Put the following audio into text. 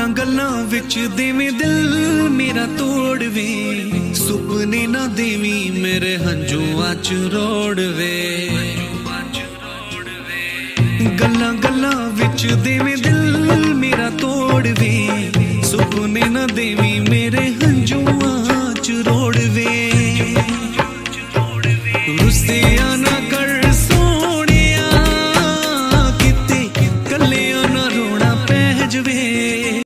ਗੱਲਾਂ ਗੱਲਾਂ ਵਿੱਚ ਦੇਵੇਂ ਦਿਲ ਮੇਰਾ ਤੋੜਵੇਂ ਸੁਪਨੇ ਨਾ ਦੇਵੀ, ਮੇਰੇ ਹੰਝੂਆਂ ਚ ਰੋੜਵੇ ਗੱਲਾਂ ਗੱਲਾਂ ਵਿੱਚ ਦੇਵੇਂ ਦਿਲ ਮੇਰਾ ਤੋੜਵੇ ਸੁਪਨੇ ਨਾ ਦੇਵੀ, ਮੇਰੇ ਹੰਝੂਆਂ ਚ ਰੋੜਵੇ ਰੁੱਸਿਆ ਨਾ ਕਰ ਸੋਹਣਿਆ, ਕਿਤੇ ਕੱਲਿਆਂ ਨਾ ਰੋਣਾ ਪੈ ਜਵੇ।